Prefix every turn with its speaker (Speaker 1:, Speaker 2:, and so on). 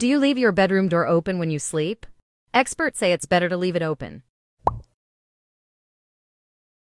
Speaker 1: Do you leave your bedroom door open when you sleep? Experts say it's better to leave it open.